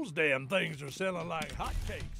those damn things are selling like hotcakes.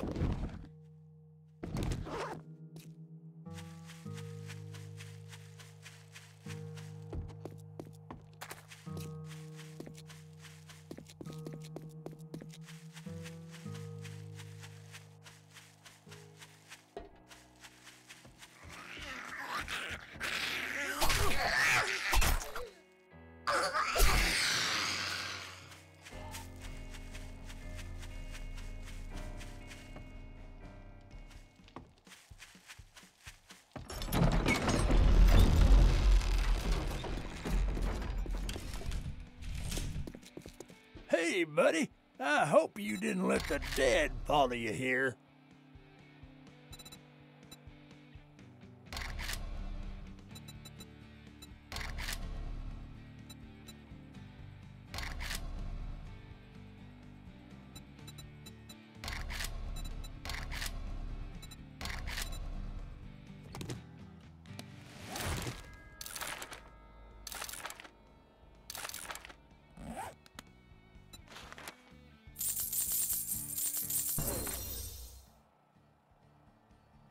Hey, buddy. I hope you didn't let the dead follow you here.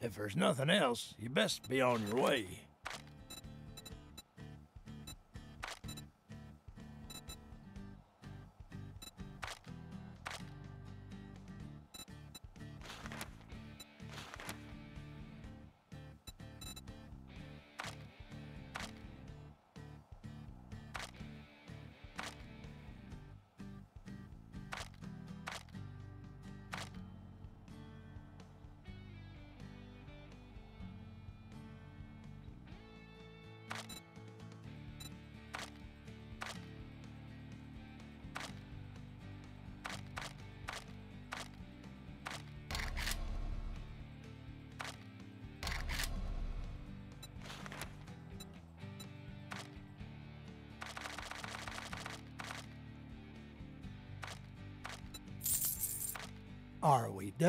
If there's nothing else, you best be on your way.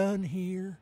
Done here?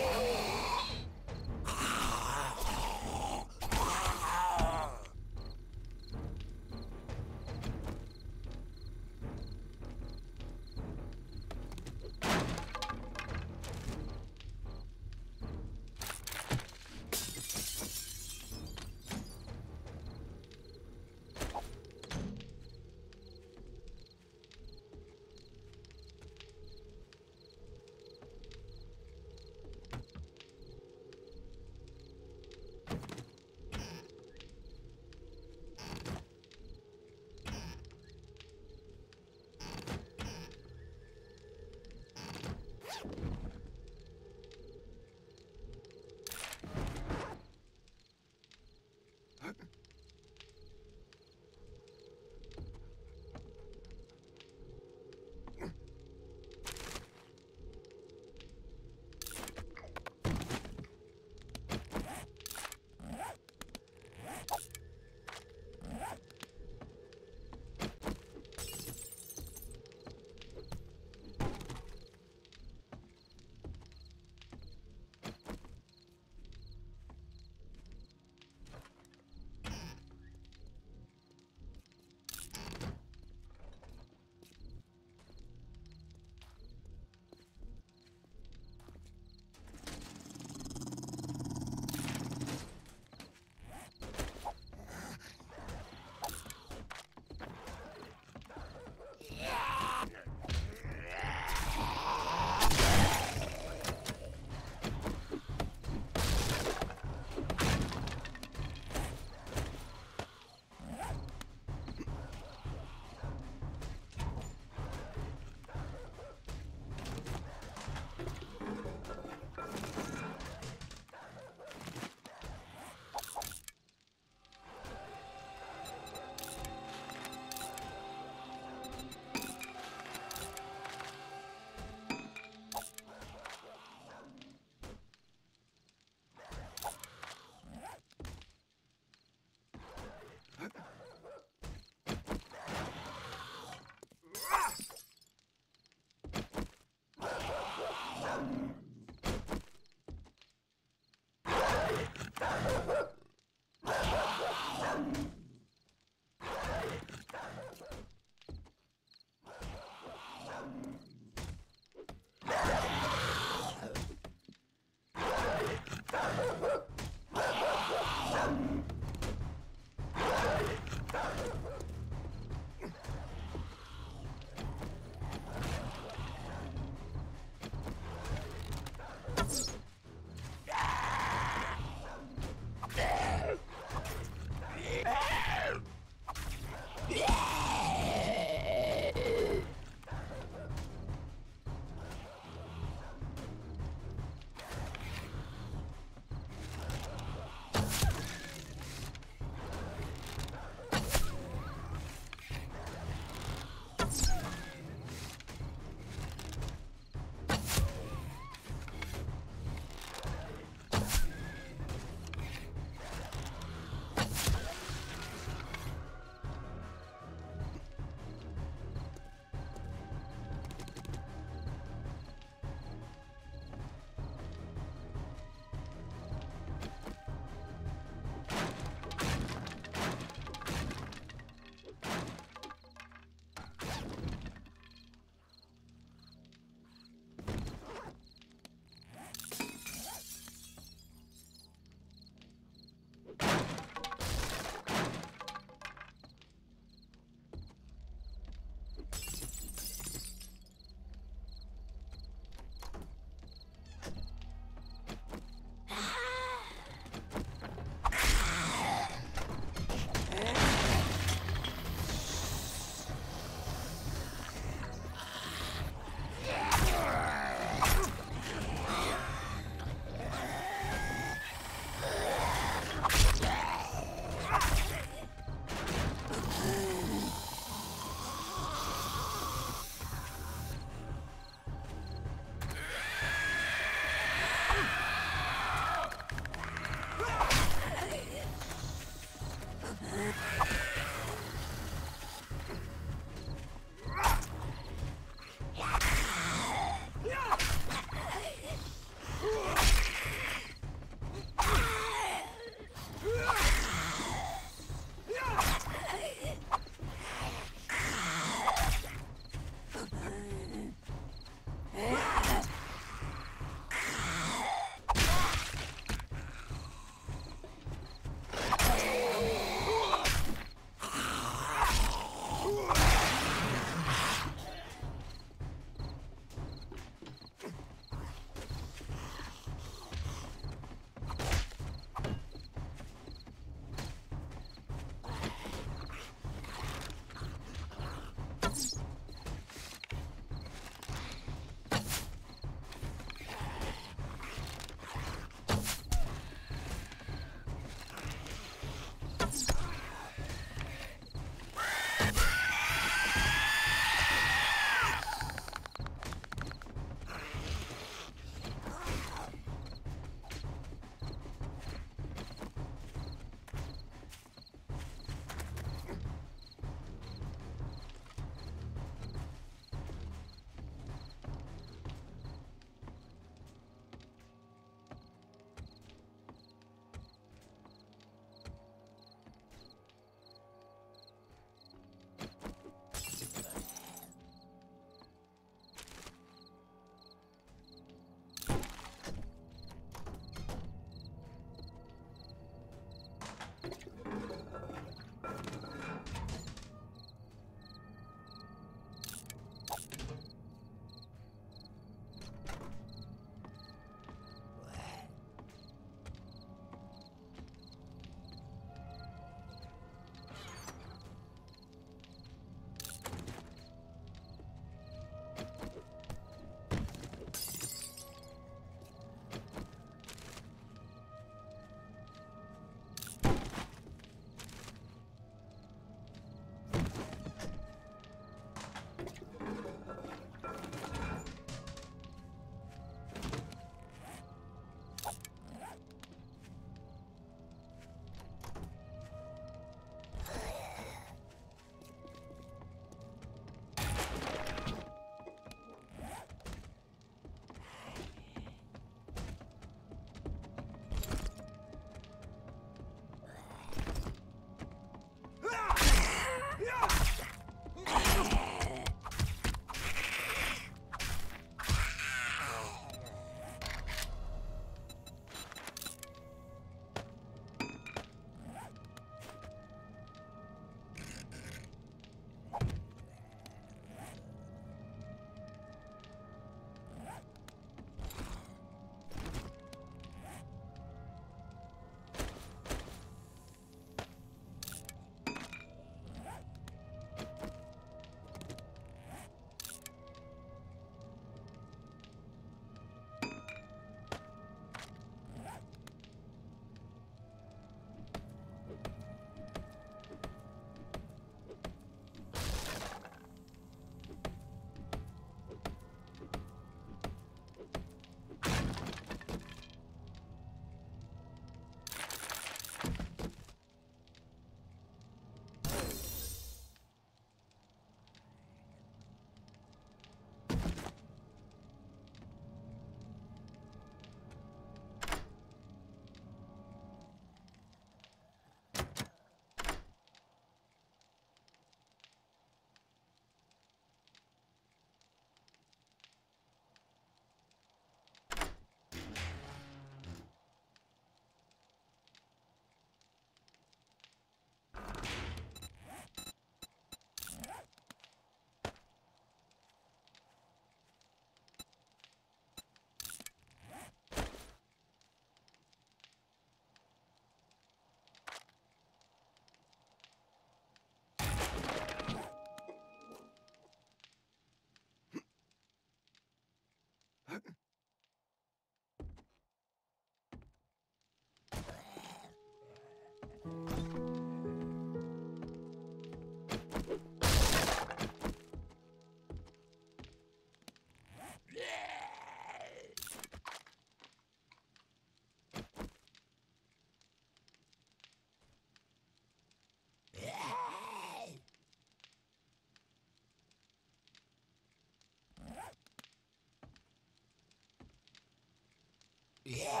Yeah.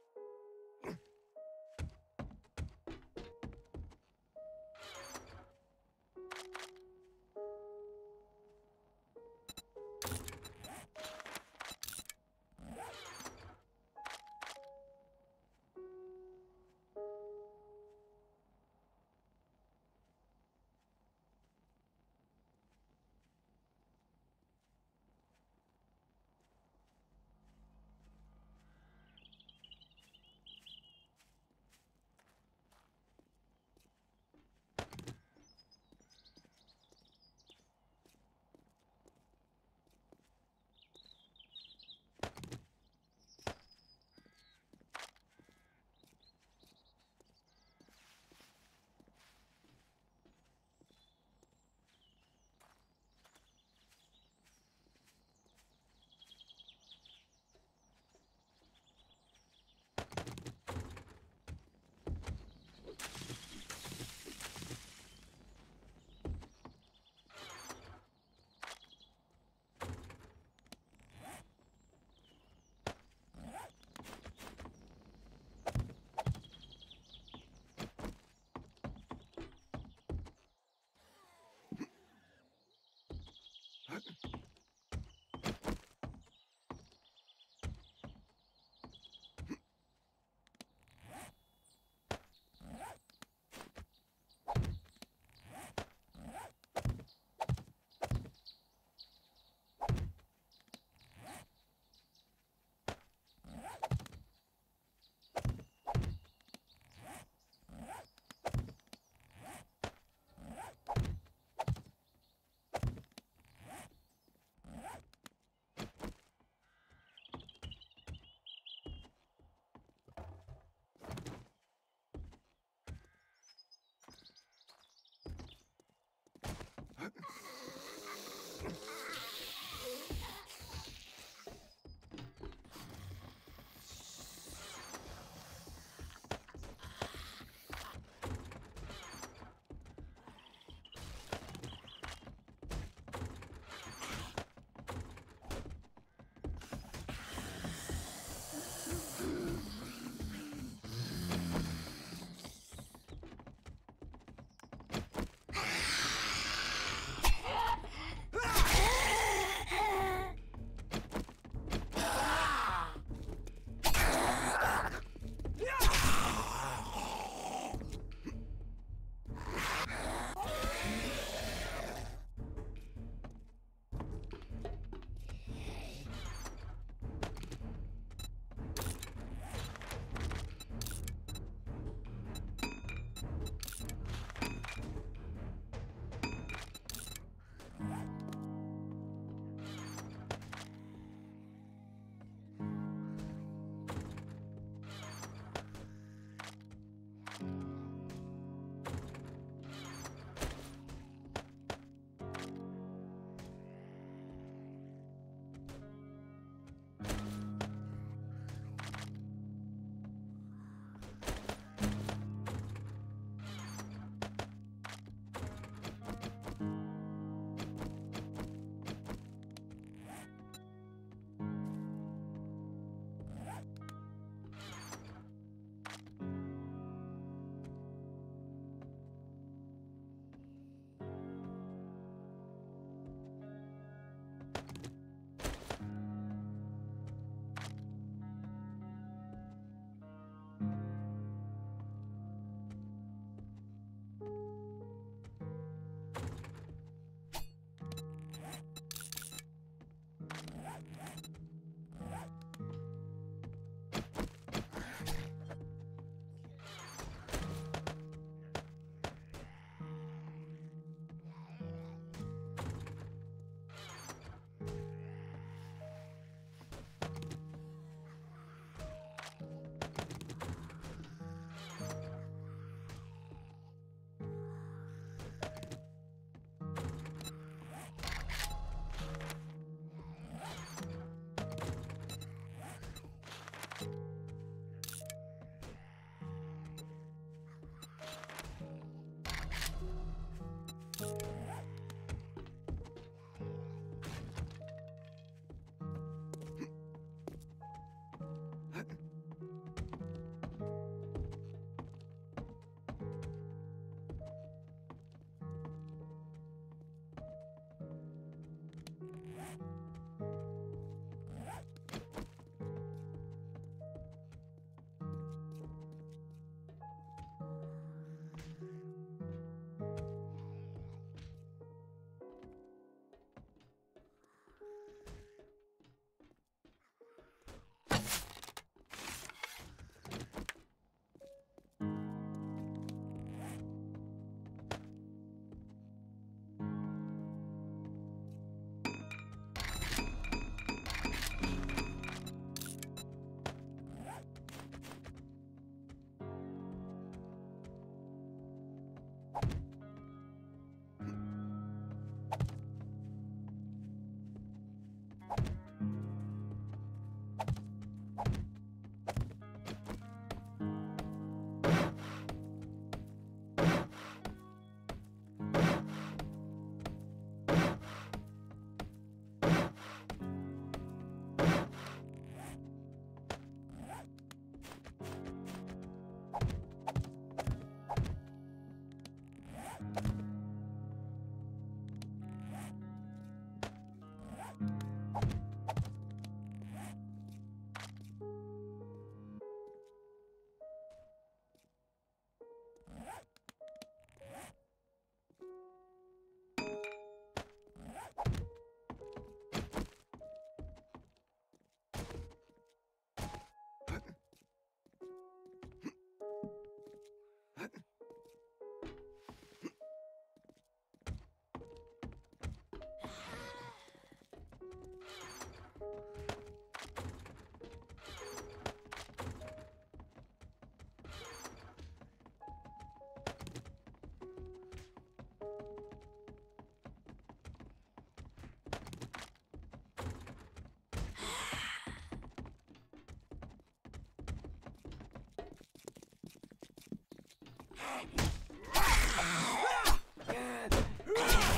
Yeah.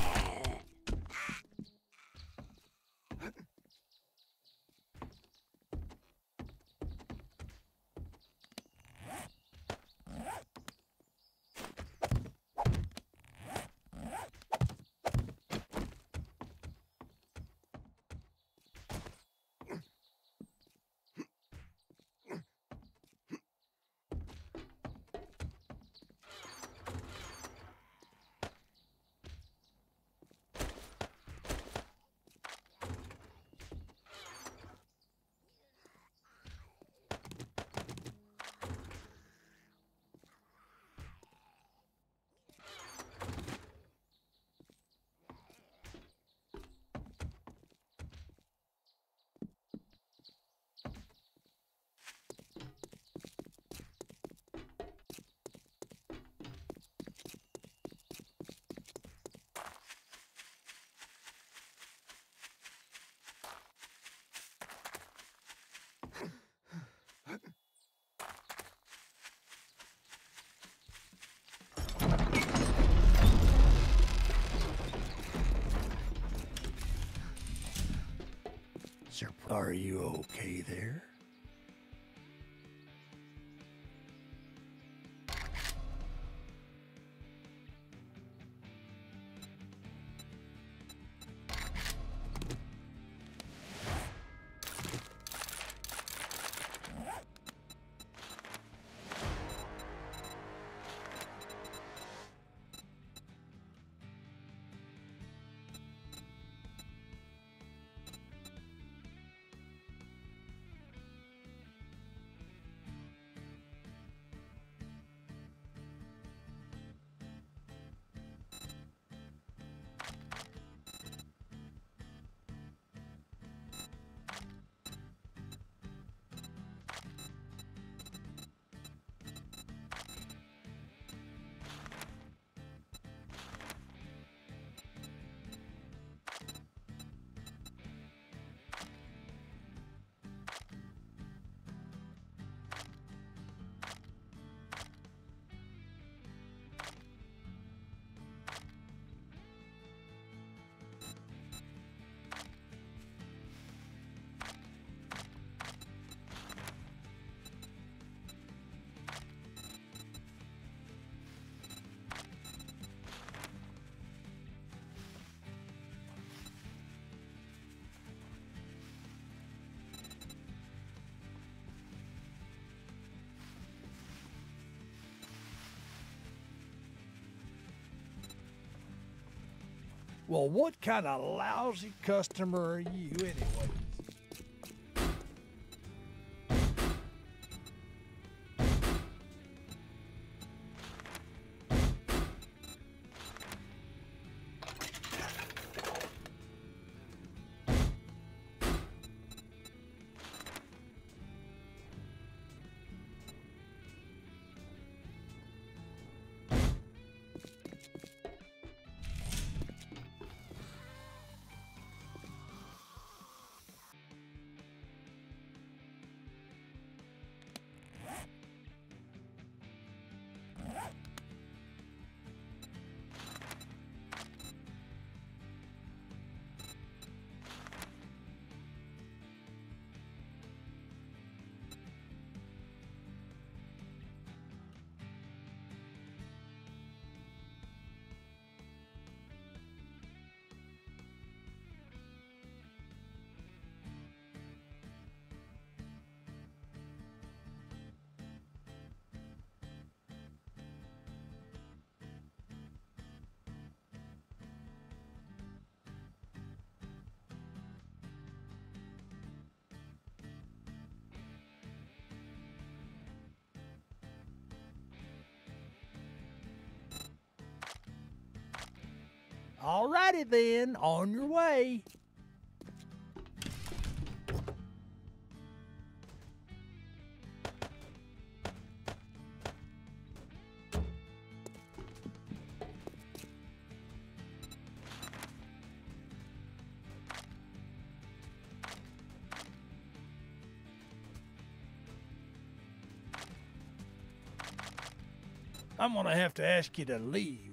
Are you okay there? Well, what kind of lousy customer are you anyway? Alrighty then, on your way. I'm gonna have to ask you to leave.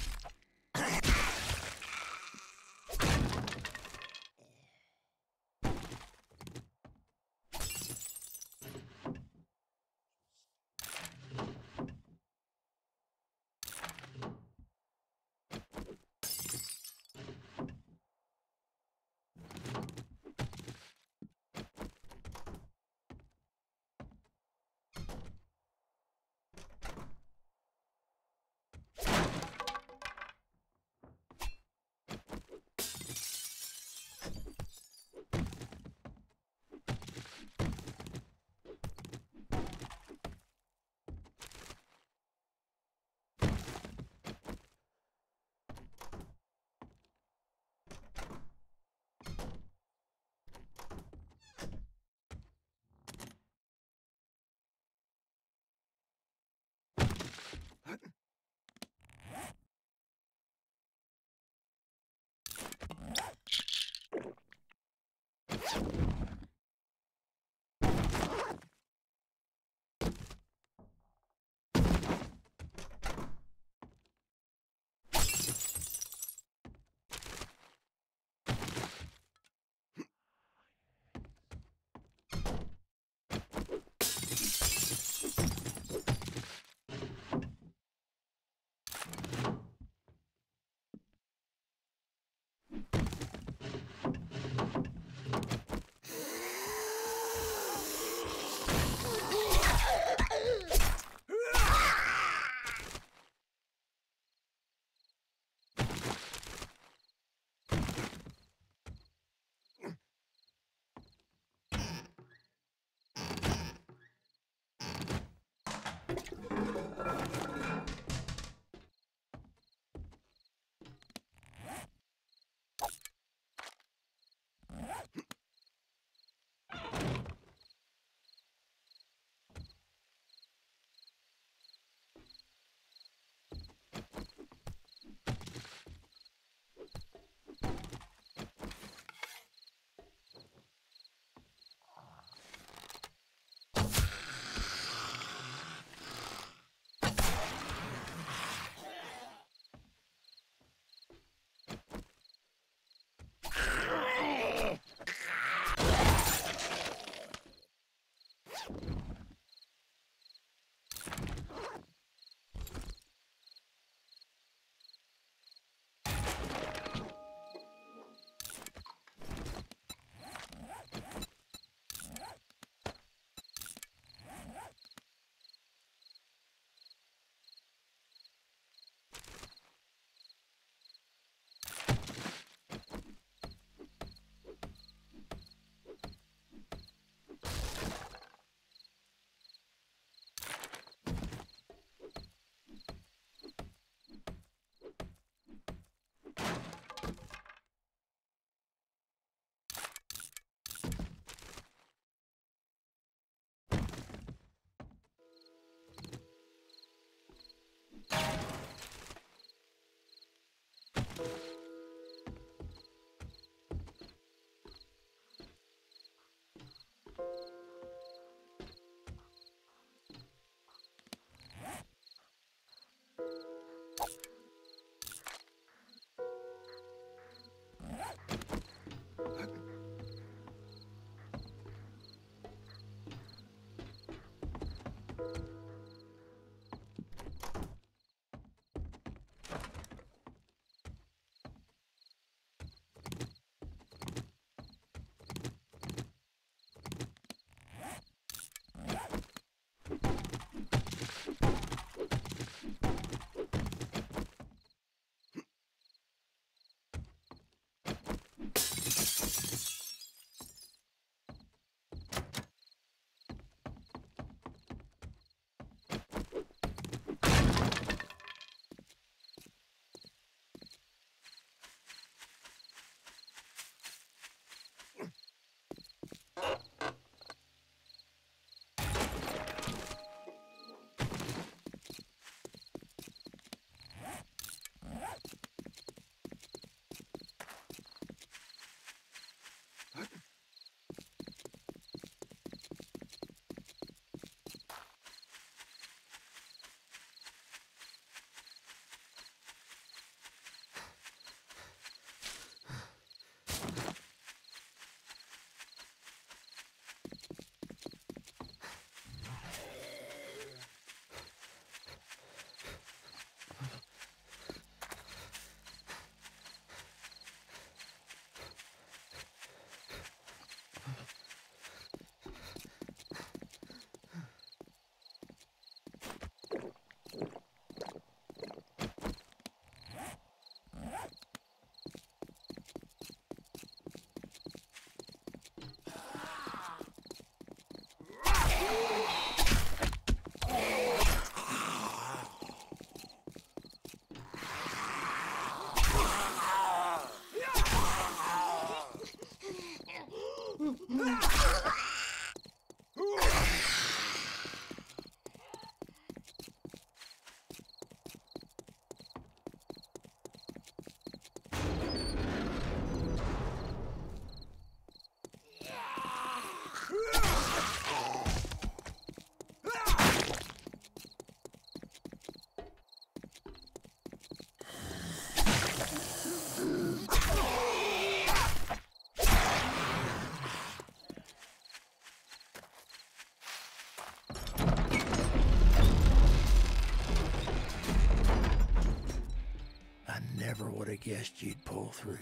guessed you'd pull through,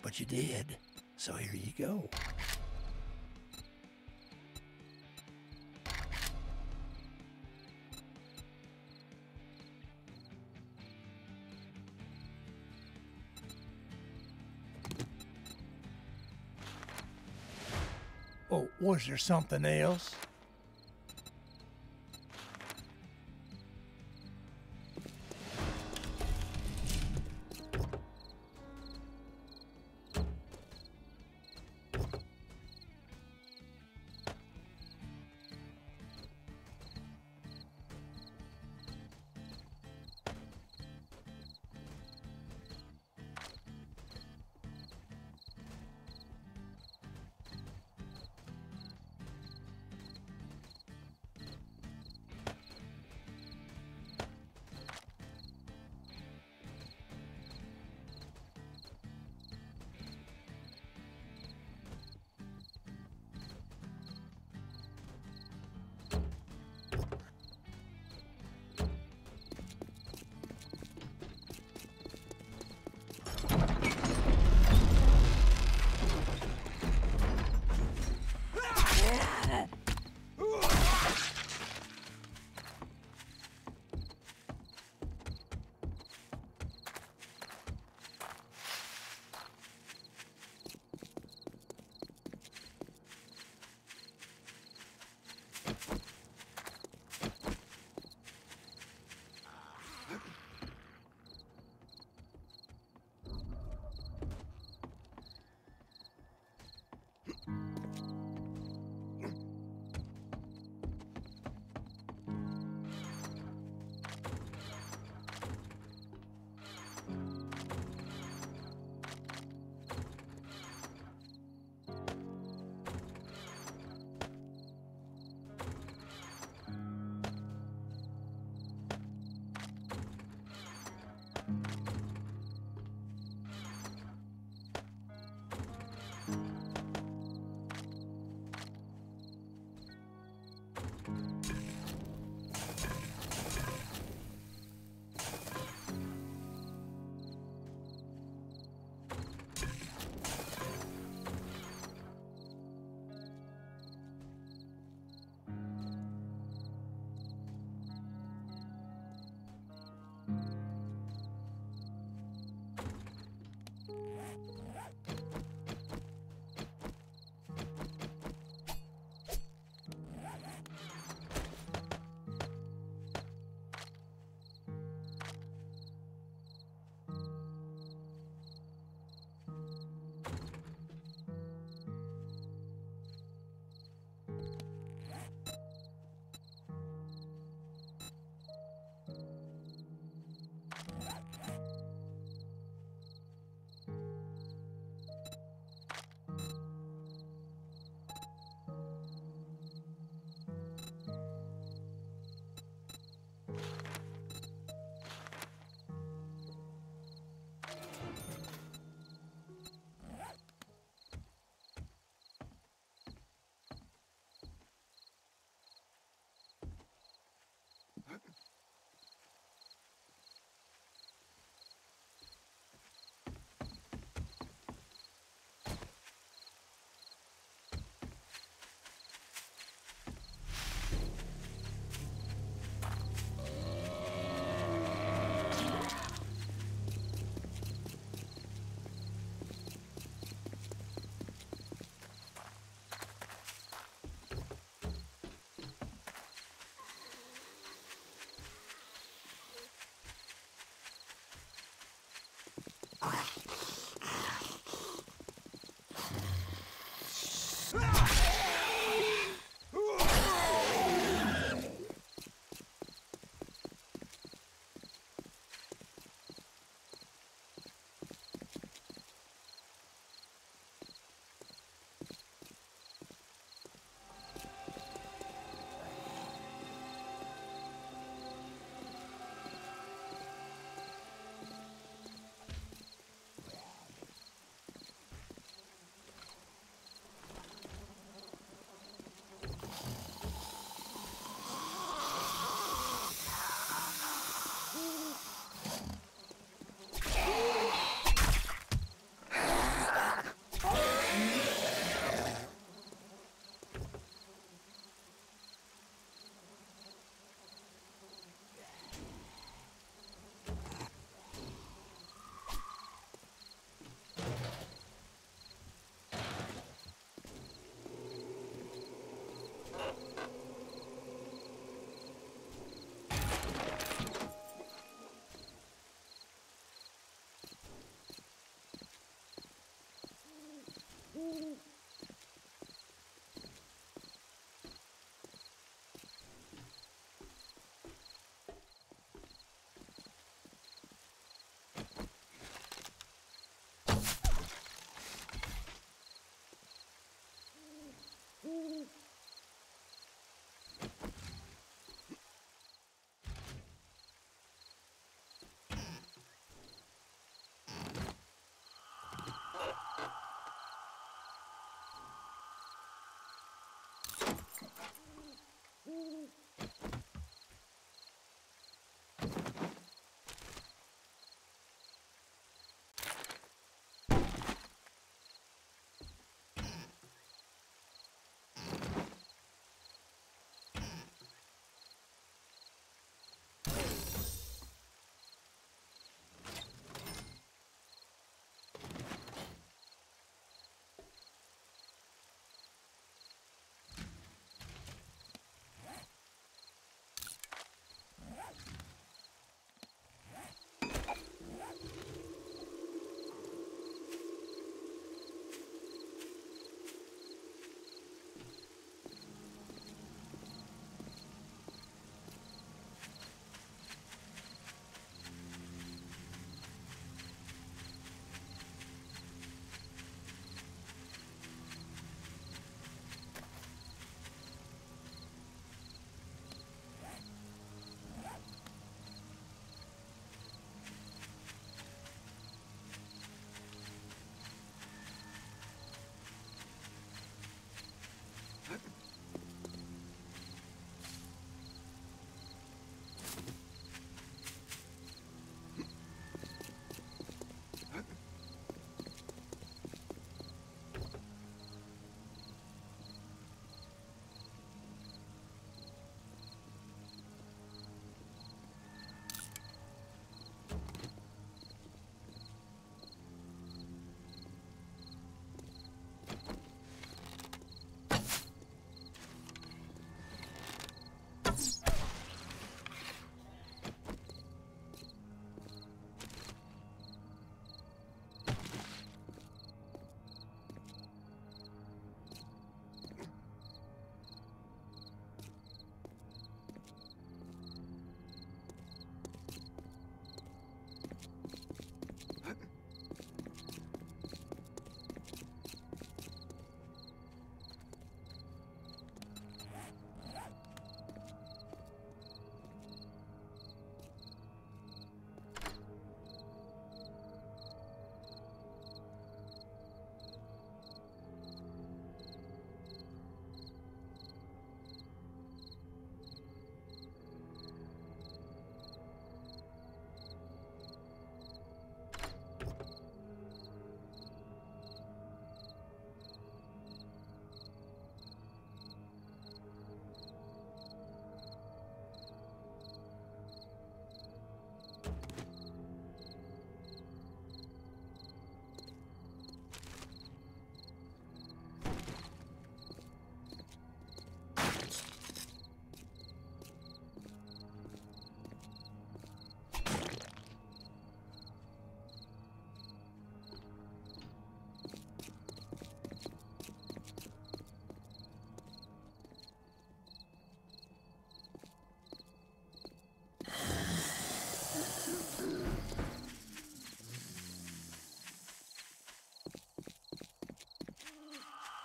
but you did. So here you go. Oh, was there something else? Huh? Ooh. Ooh.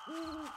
Ooh.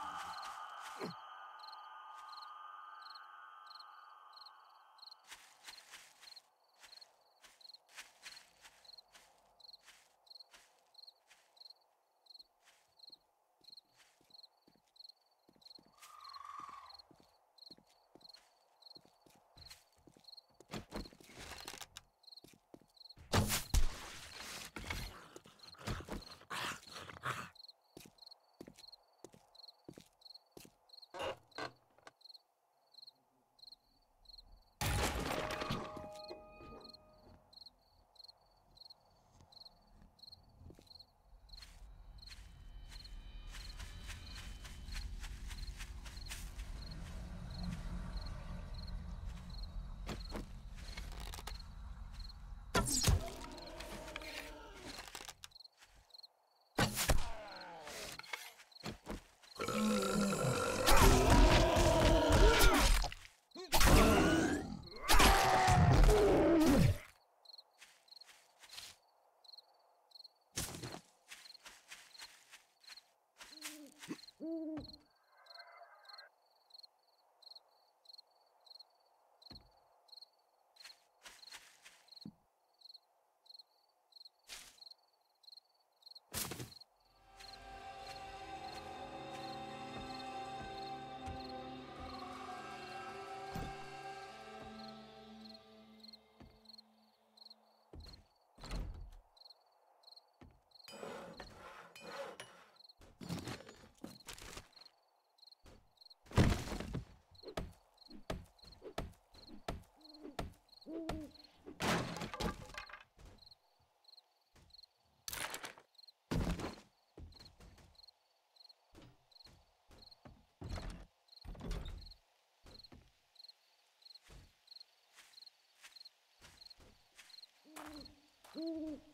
Woo! Ooh.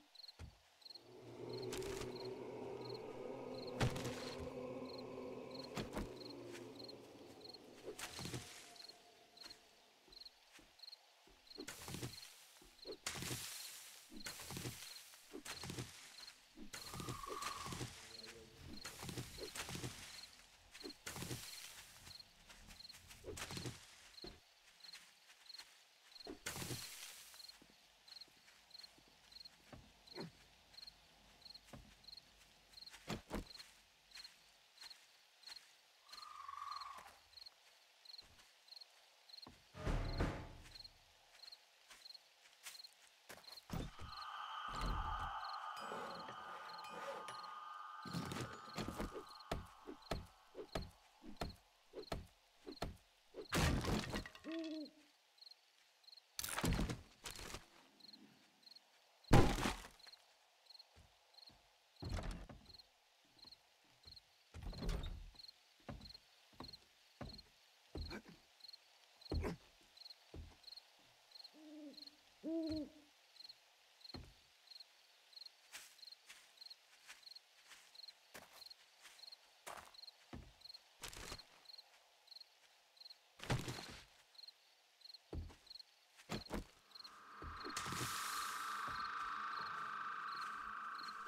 Mm-hmm.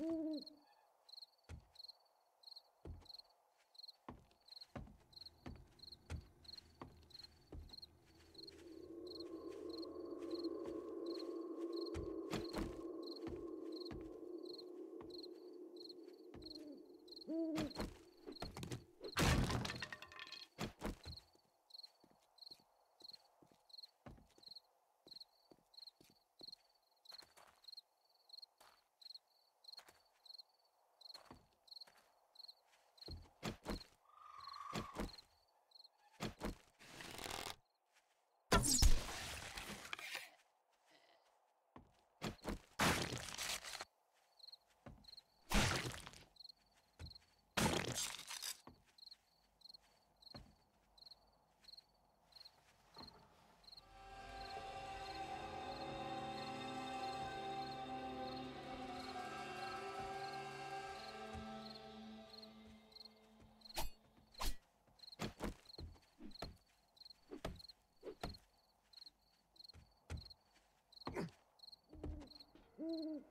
Ooh. Ooh.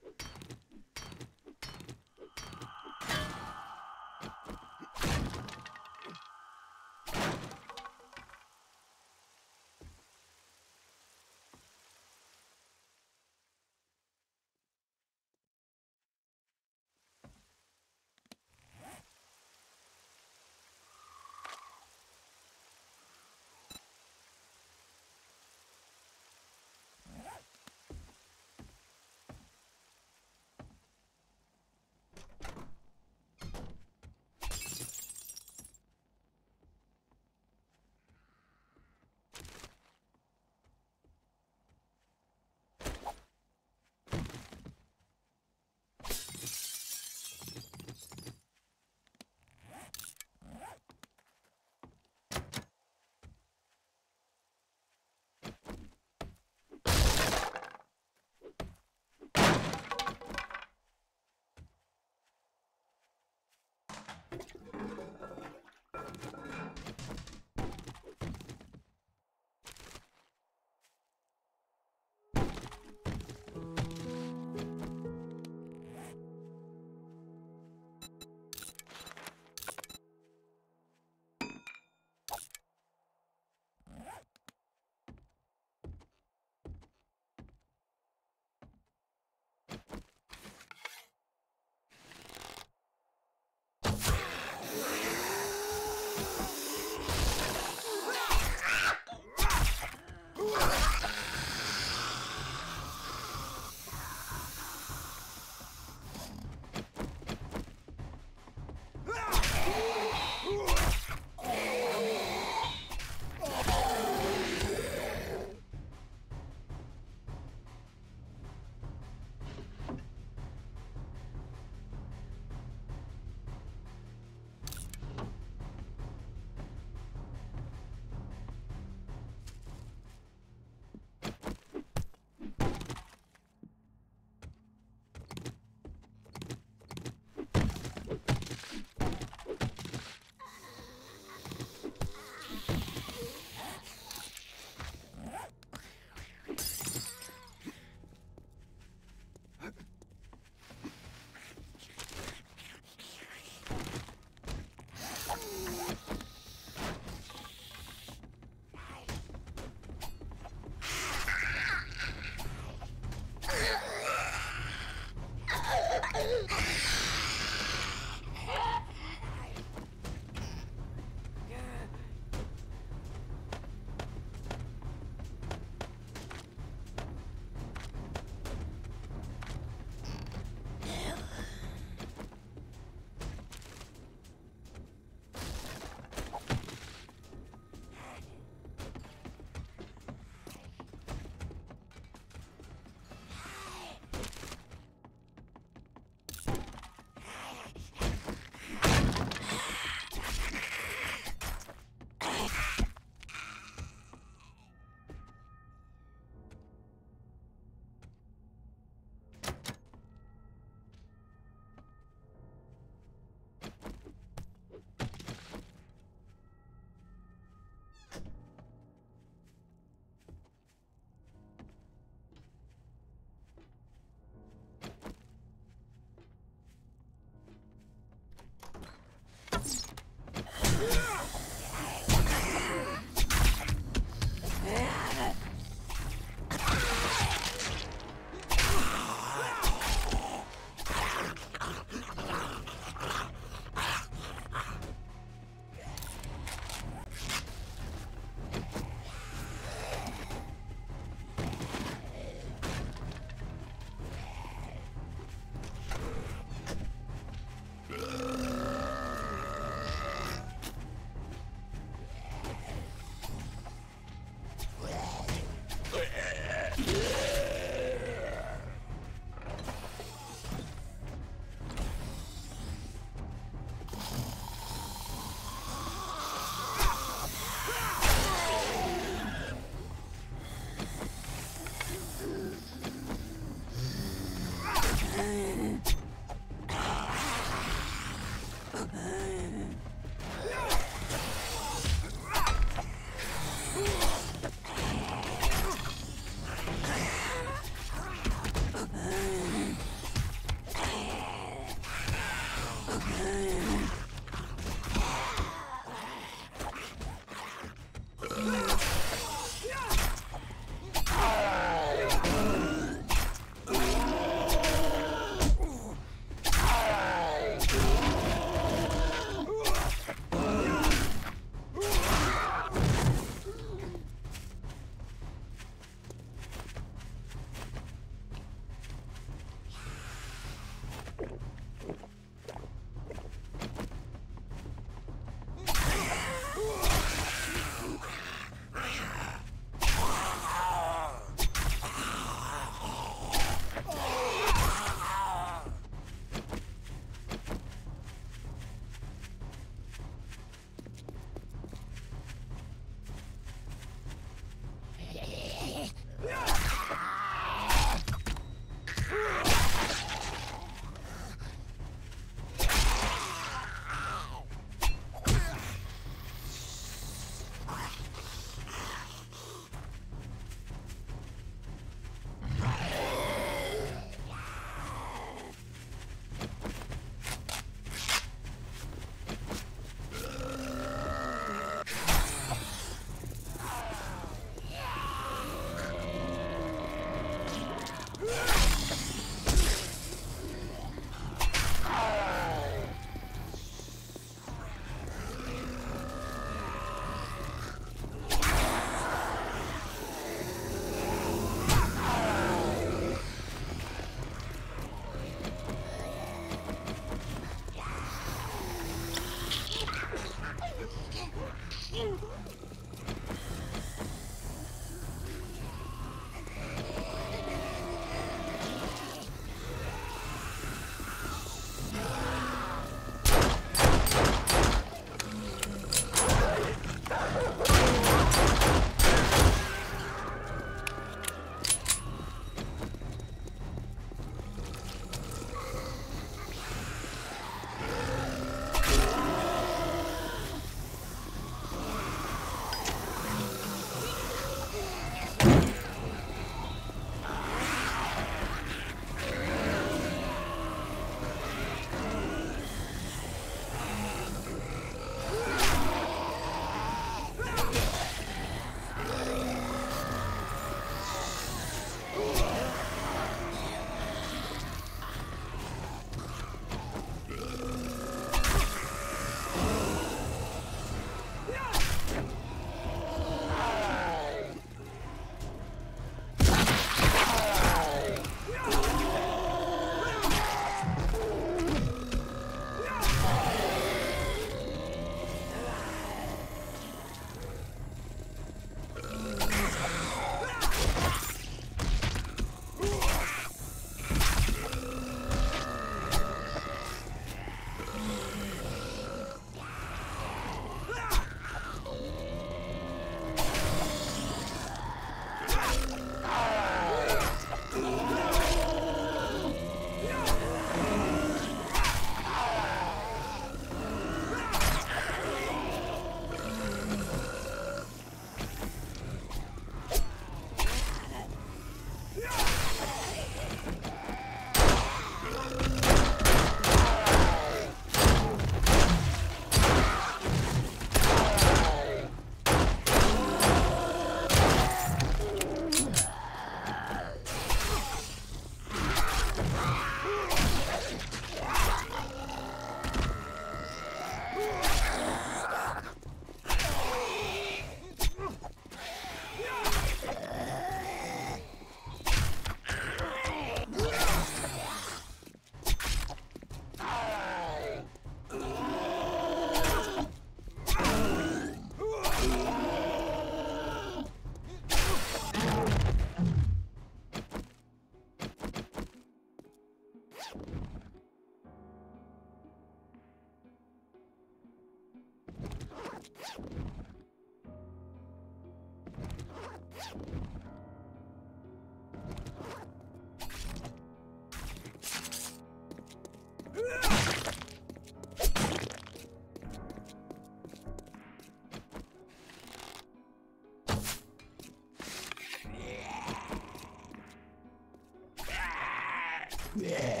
Yeah.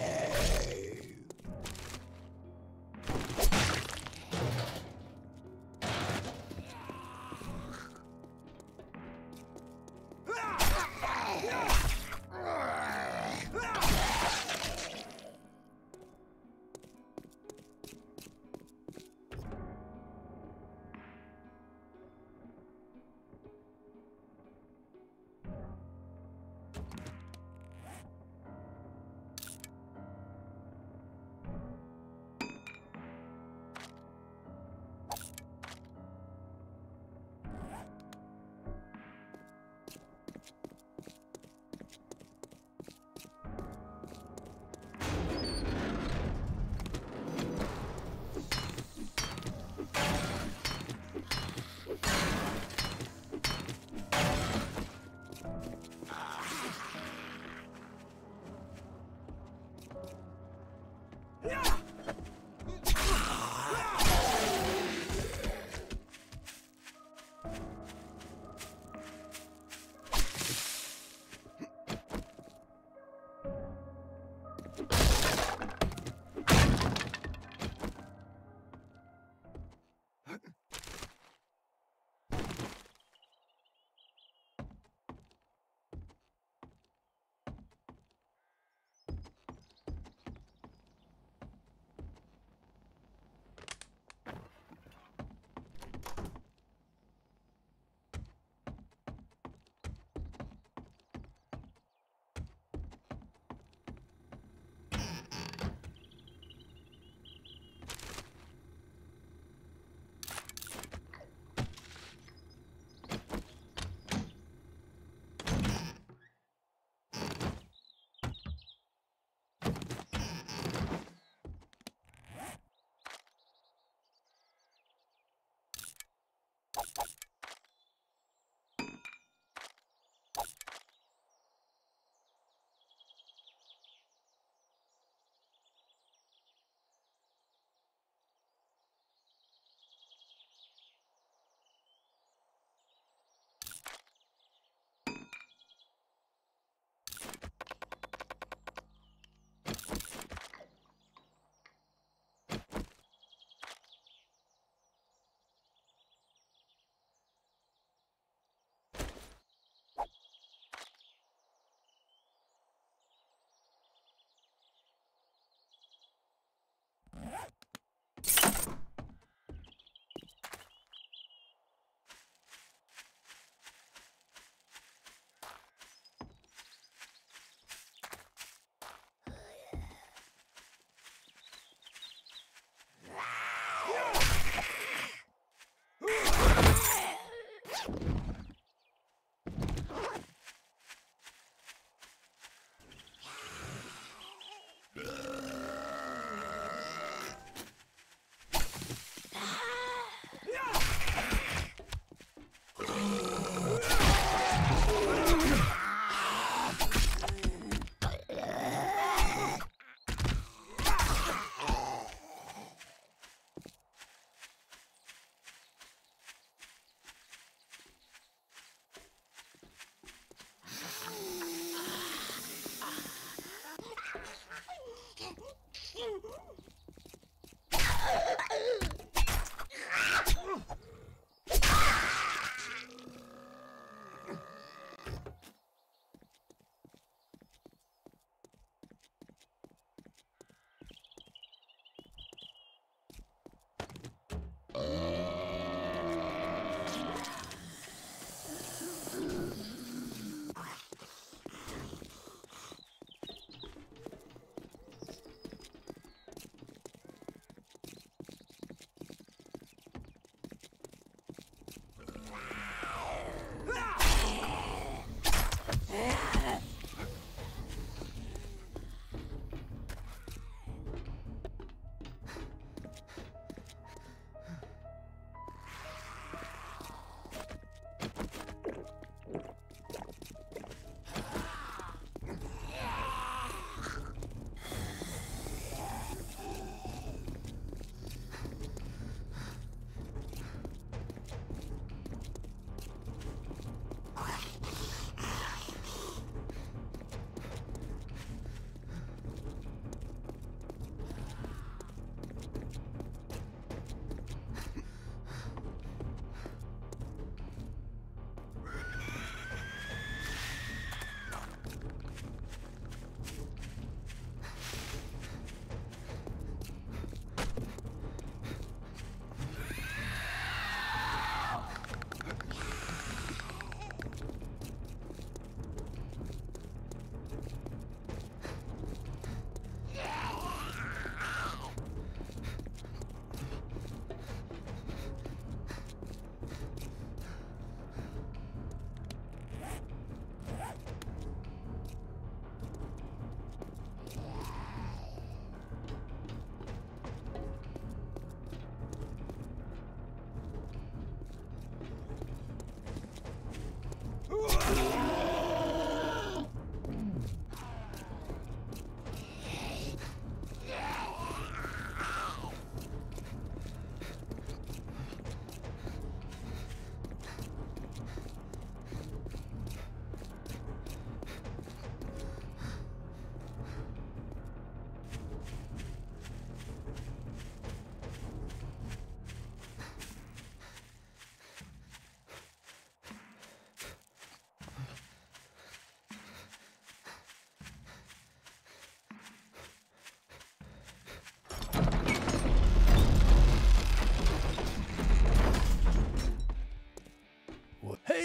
Yeah.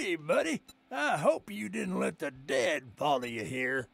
Hey, buddy. I hope you didn't let the dead follow you here.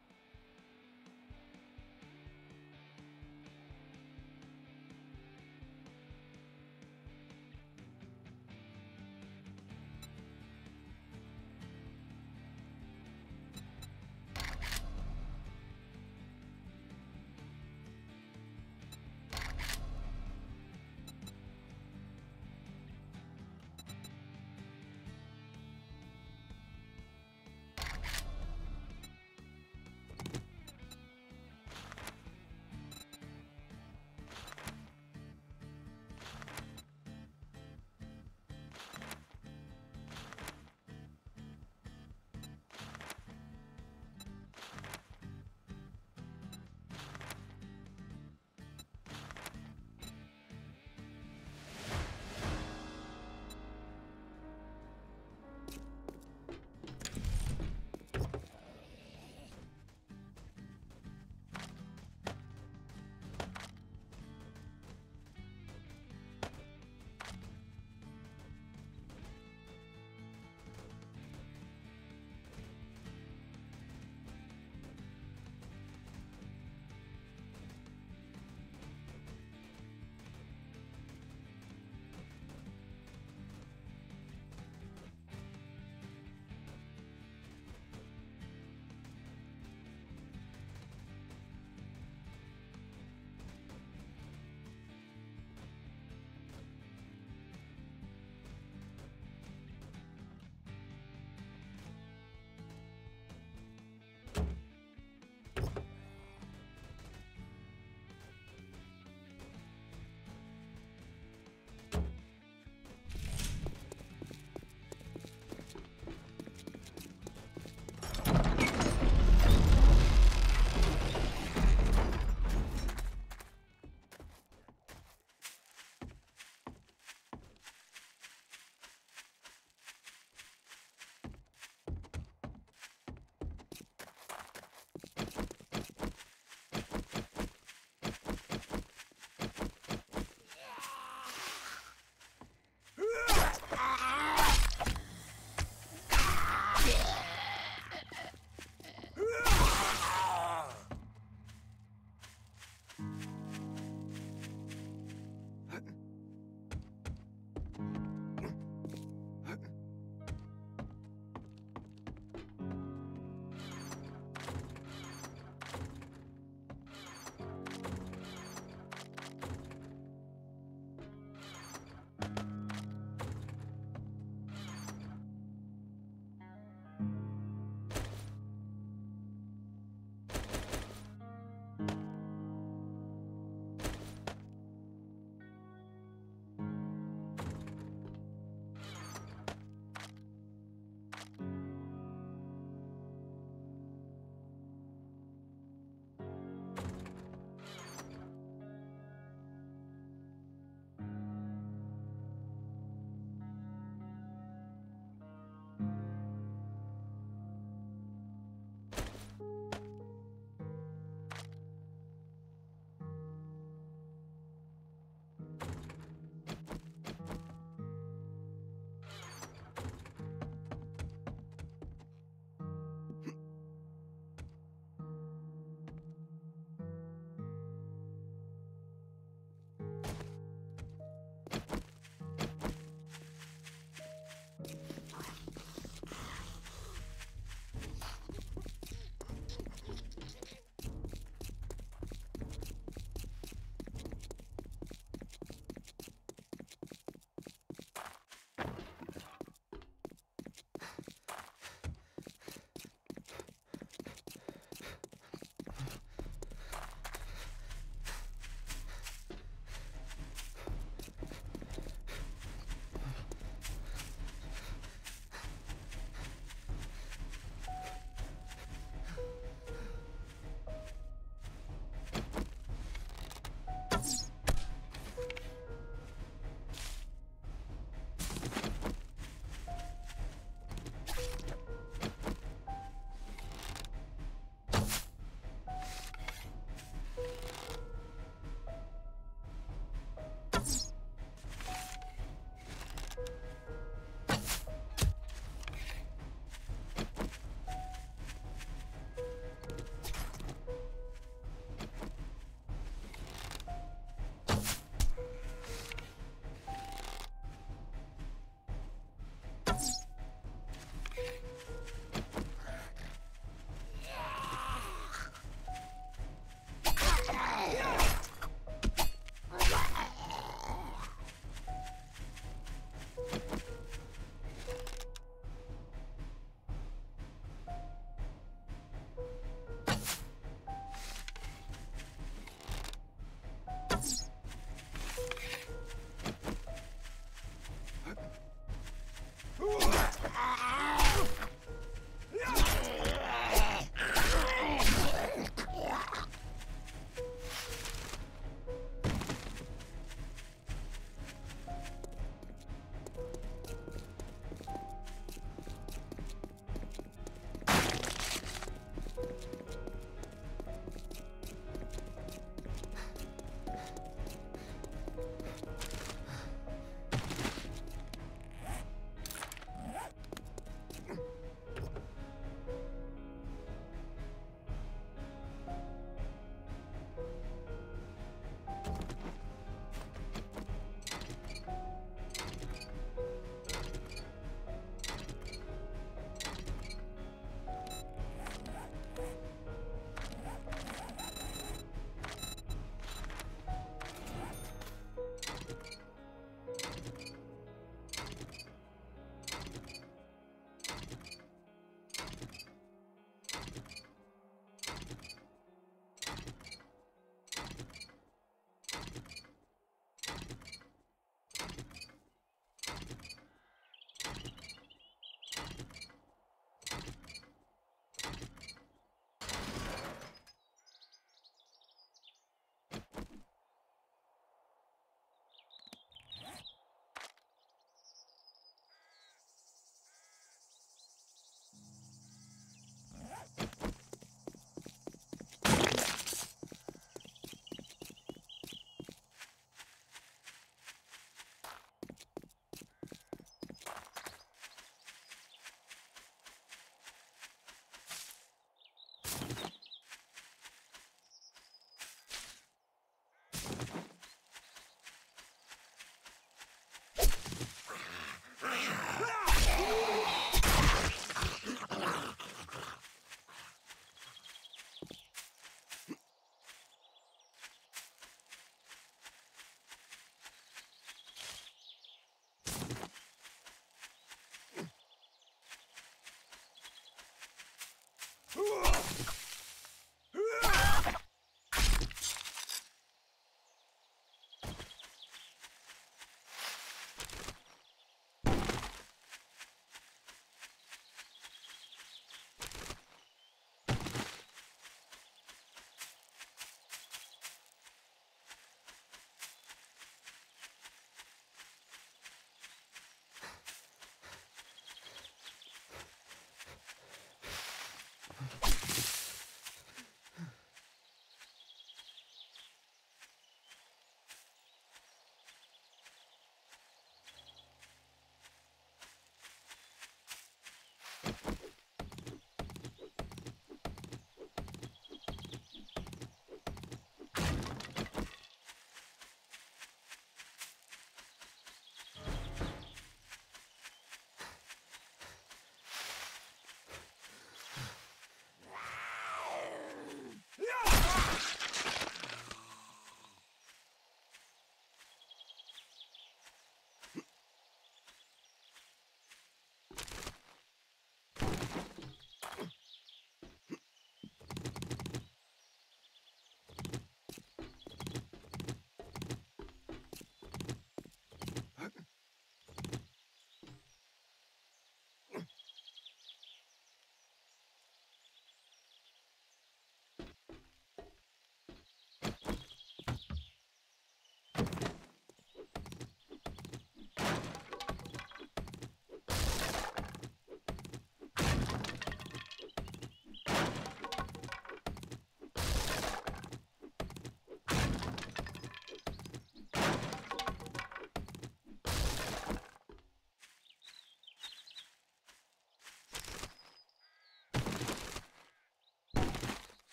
Ah!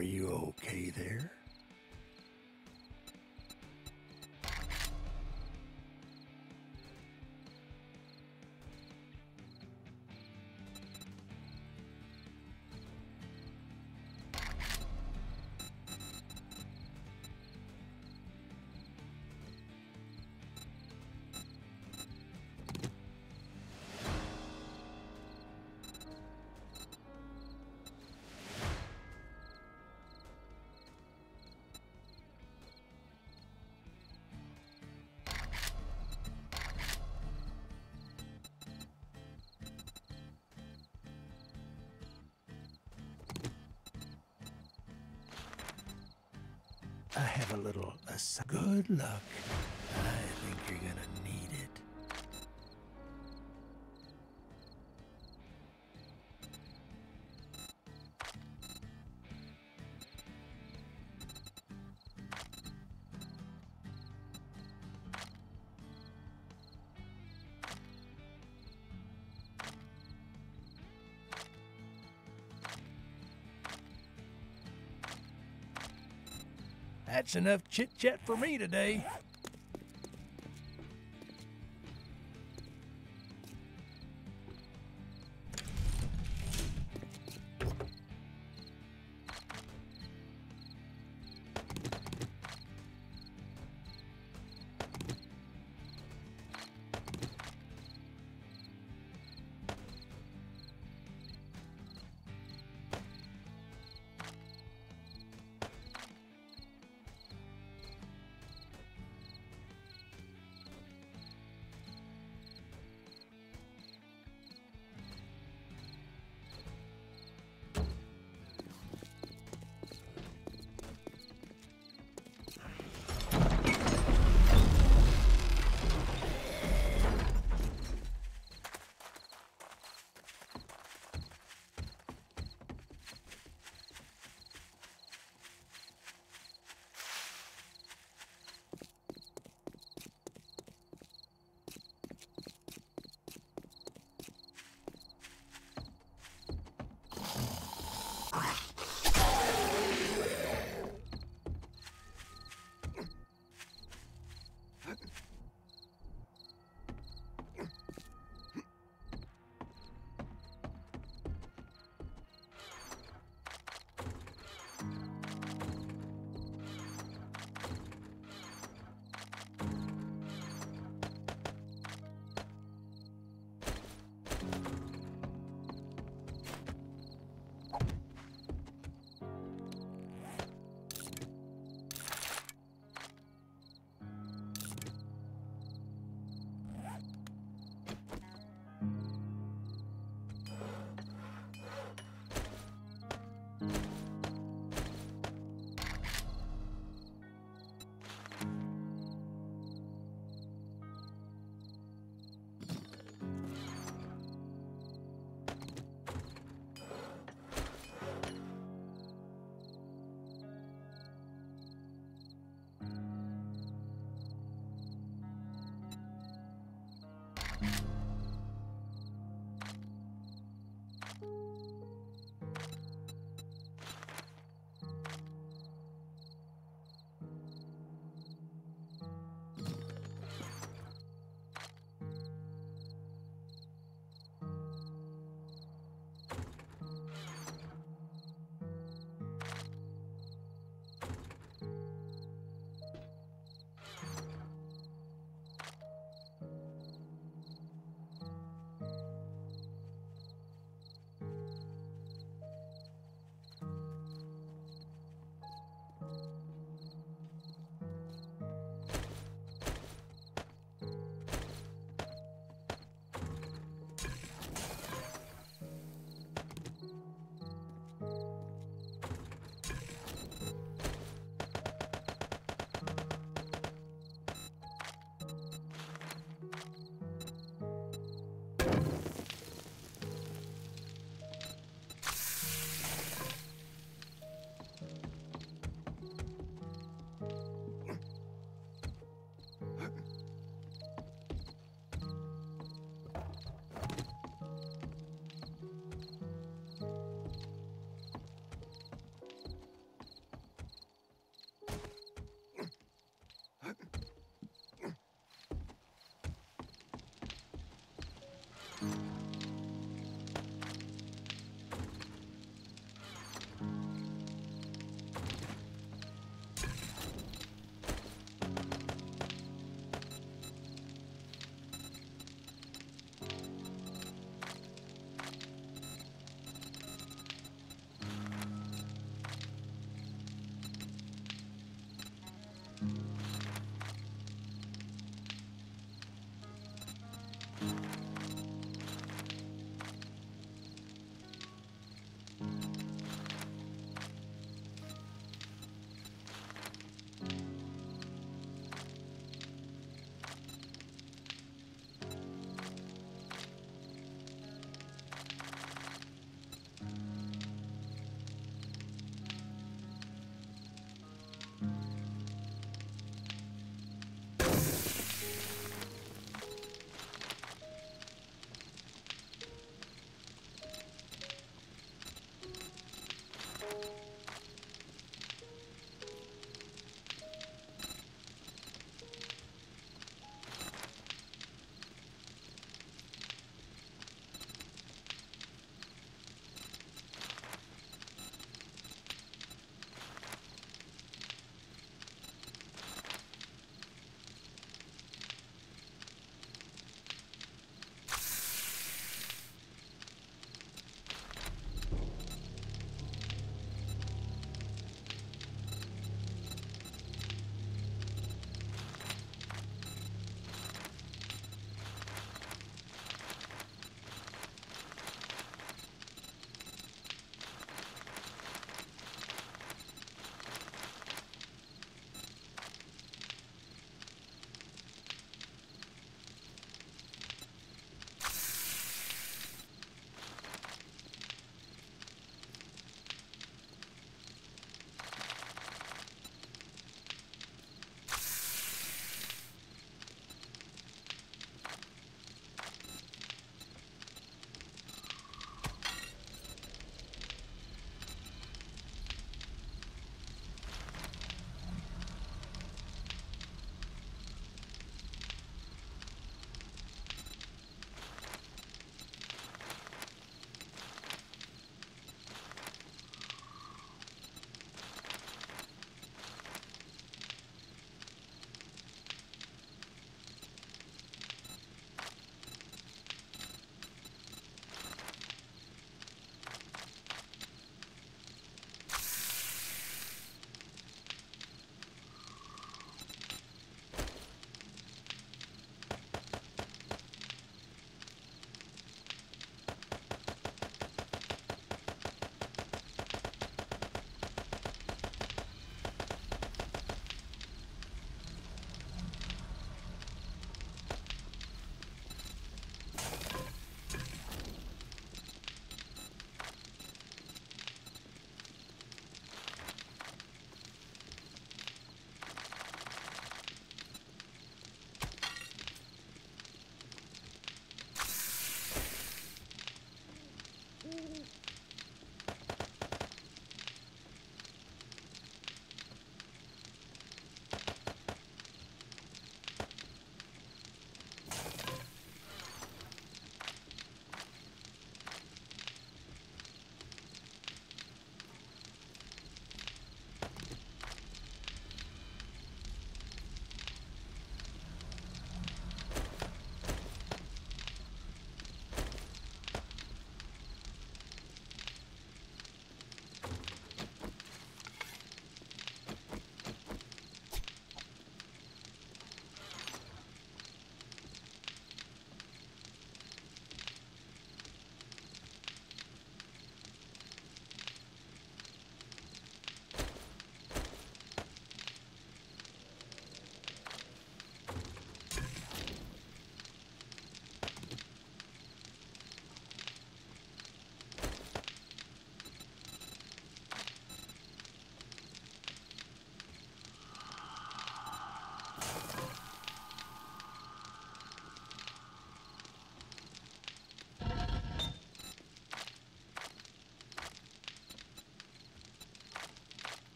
Are you okay there? I have a little ass- good luck. I think you're gonna need it. That's enough chit chat for me today.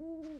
Ooh.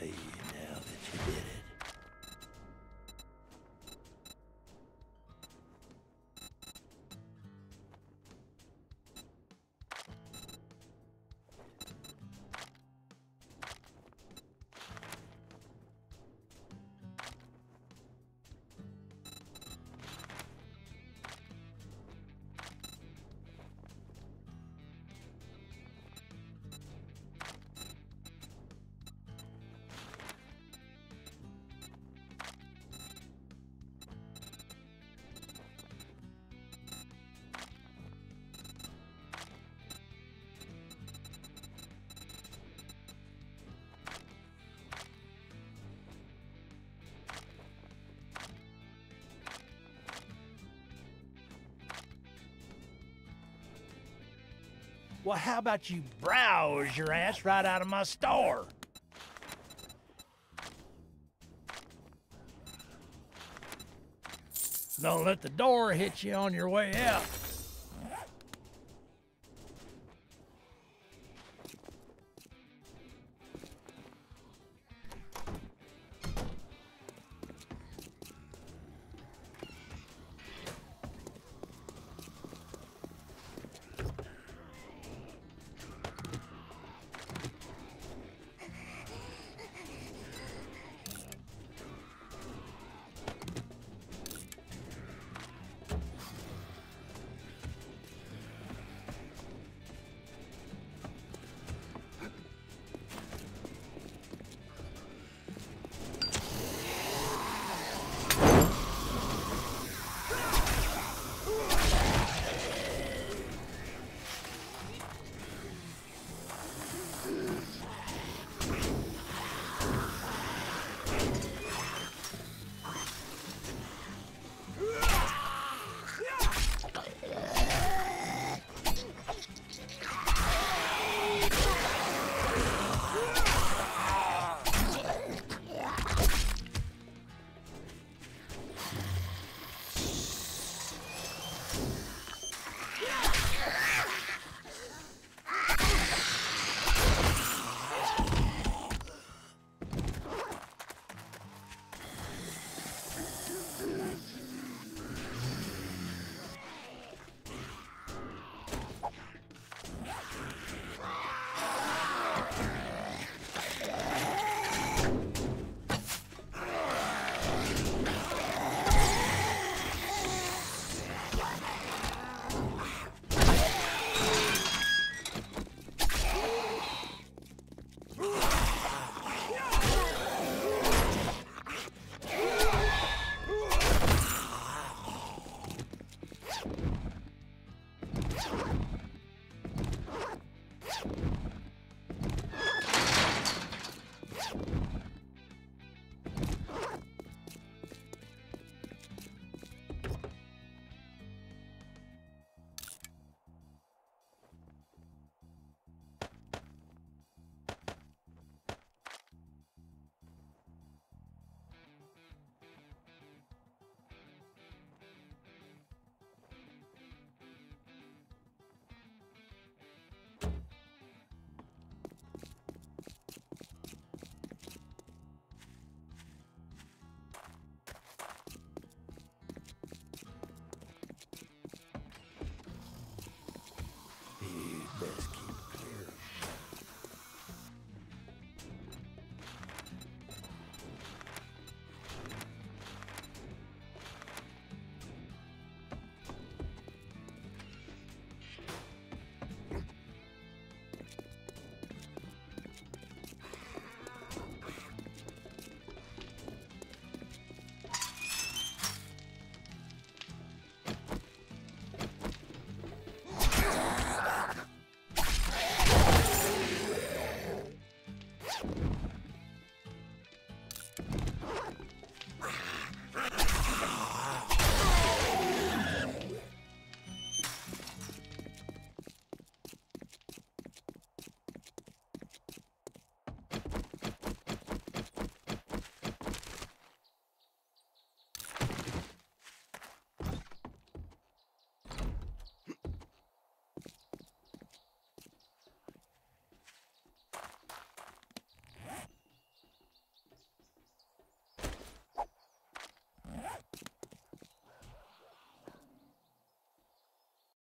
have Well, how about you browse your ass right out of my store? Don't let the door hit you on your way out.